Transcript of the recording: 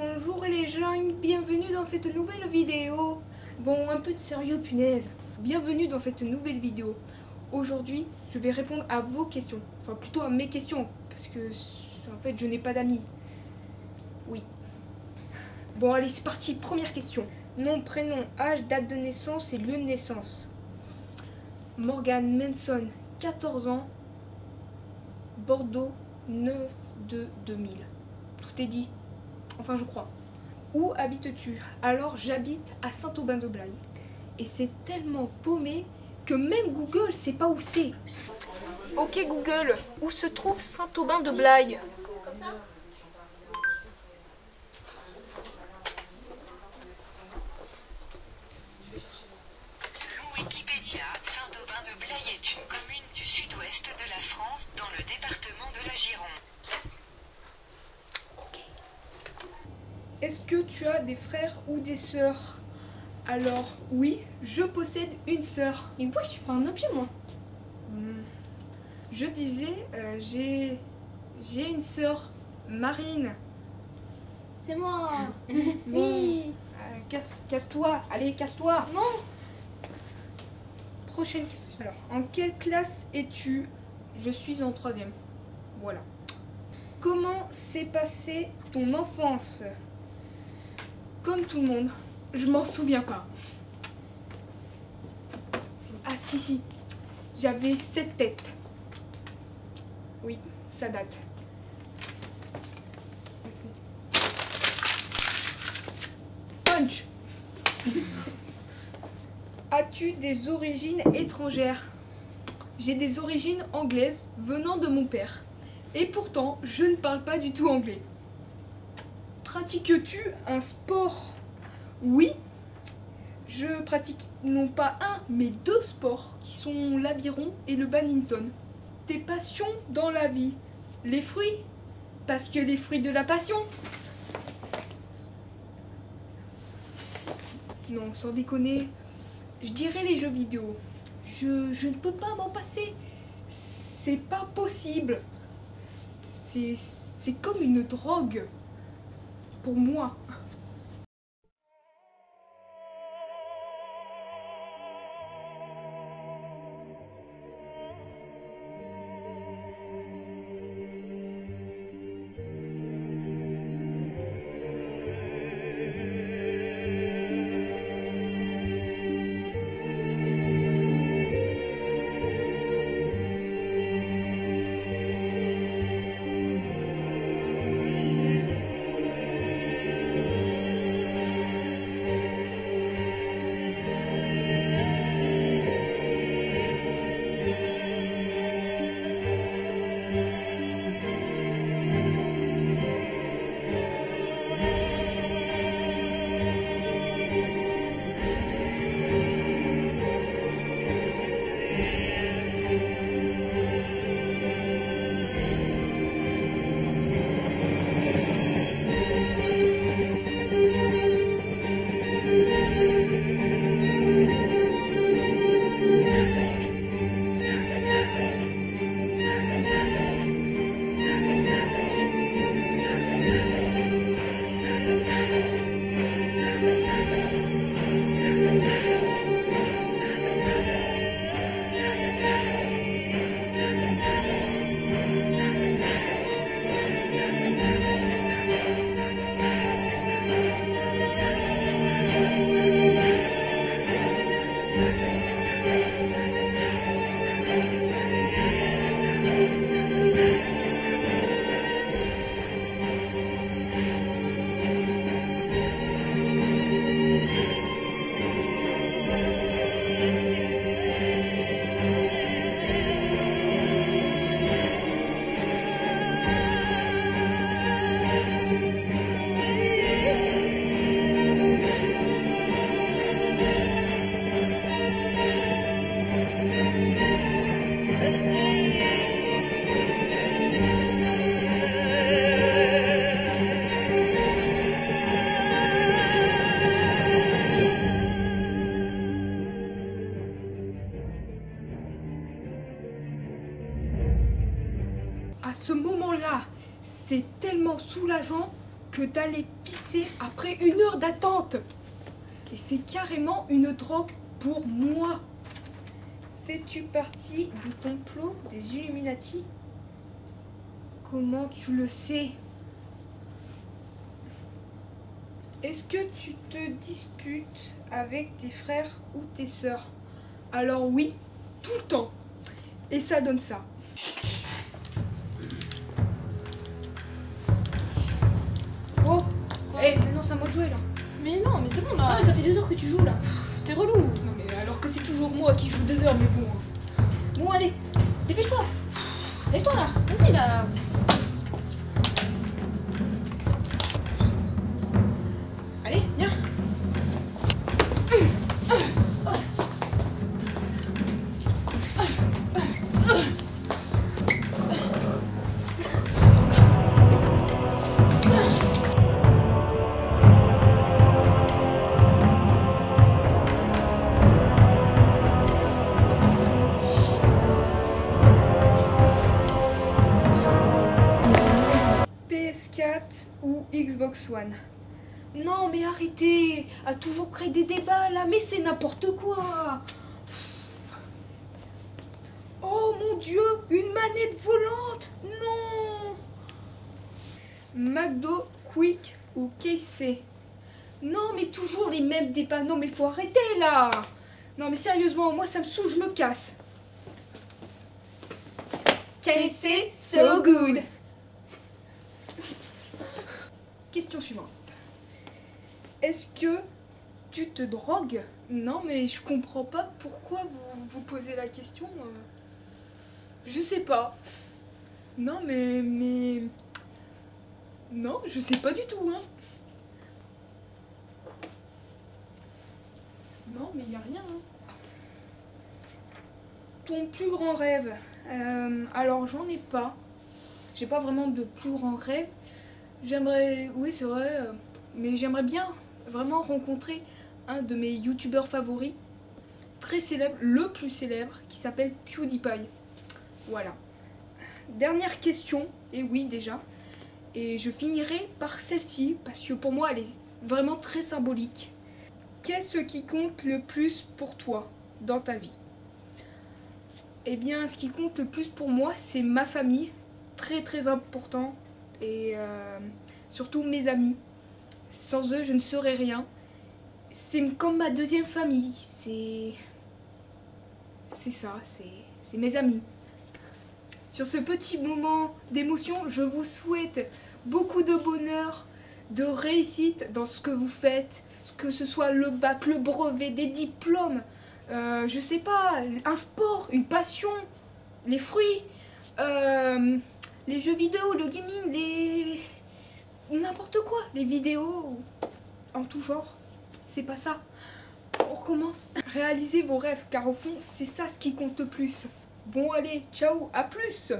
Bonjour les gens, bienvenue dans cette nouvelle vidéo. Bon, un peu de sérieux, punaise. Bienvenue dans cette nouvelle vidéo. Aujourd'hui, je vais répondre à vos questions. Enfin, plutôt à mes questions, parce que, en fait, je n'ai pas d'amis. Oui. Bon, allez, c'est parti. Première question. Nom, prénom, âge, date de naissance et lieu de naissance. Morgan Manson, 14 ans, Bordeaux, 9 de 2000. Tout est dit. Enfin, je crois. Où habites-tu? Alors, j'habite à Saint-Aubin-de-Blaye. Et c'est tellement paumé que même Google sait pas où c'est. Ok Google, où se trouve Saint-Aubin-de-Blaye? Que tu as des frères ou des sœurs Alors, oui, je possède une sœur. Mais pourquoi je suis pas un objet, moi? Hmm. Je disais, euh, j'ai j'ai une sœur, Marine. C'est moi Bon, euh, casse- casse-toi, allez, casse-toi. Non Prochaine question. Alors, en quelle classe es-tu? Je suis en troisième. Voilà. Comment s'est passée ton enfance? Comme tout le monde, je m'en souviens pas. Ah si si, j'avais cette tête. Oui, ça date. Punch As-tu des origines étrangères? J'ai des origines anglaises venant de mon père. Et pourtant, je ne parle pas du tout anglais. Pratiques-tu un sport? Oui. Je pratique non pas un, mais deux sports qui sont l'aviron et le badminton. Tes passions dans la vie Les fruits Parce que les fruits de la passion Non, sans déconner, je dirais les jeux vidéo. Je, je ne peux pas m'en passer. C'est pas possible. C'est c'est comme une drogue. Pour moi. Que t'allais pisser après une heure d'attente. Et c'est carrément une drogue pour moi. Fais-tu partie du complot des Illuminati? Comment tu le sais? Est-ce que tu te disputes avec tes frères ou tes sœurs? Alors oui, tout le temps. Et ça donne ça. Maintenant c'est à moi de jouer là. Mais non, mais c'est bon Non là. mais ça fait deux heures que tu joues là. T'es relou. Non mais alors que c'est toujours moi qui joue deux heures, mais bon. Bon allez, dépêche-toi. Lève-toi là. Vas-y là. Ou Xbox One. Non mais arrêtez. À toujours créer des débats là, mais c'est n'importe quoi. Oh mon dieu Une manette volante. Non. McDo, Quick ou KFC Non mais toujours les mêmes débats, non mais faut arrêter là. Non mais sérieusement, moi ça me saoule, je me casse. KFC, so good Question suivante. Est-ce que tu te drogues? Non, mais je comprends pas pourquoi vous vous posez la question. euh. Je sais pas. Non, mais. mais... Non, je sais pas du tout, hein. Non, mais y a rien. hein. Ton plus grand rêve Euh, Alors, j'en ai pas. J'ai pas vraiment de plus grand rêve. J'aimerais, oui c'est vrai, euh, mais j'aimerais bien vraiment rencontrer un de mes youtubeurs favoris, très célèbre, le plus célèbre, qui s'appelle PewDiePie. Voilà. Dernière question, et oui déjà, et je finirai par celle-ci, parce que pour moi elle est vraiment très symbolique. Qu'est-ce qui compte le plus pour toi dans ta vie? Eh bien, ce qui compte le plus pour moi, c'est ma famille, très très important et euh, surtout mes amis. Sans eux, je ne serais rien. C'est comme ma deuxième famille. C'est. C'est ça, c'est mes amis. Sur ce petit moment d'émotion, je vous souhaite beaucoup de bonheur, de réussite dans ce que vous faites, que ce soit le bac, le brevet, des diplômes, euh, je sais pas, un sport, une passion, les fruits, euh, les jeux vidéo, le gaming, les. n'importe quoi, les vidéos en tout genre. C'est pas ça. On recommence. Réalisez vos rêves, car au fond, c'est ça ce qui compte le plus. Bon, allez, ciao, à plus!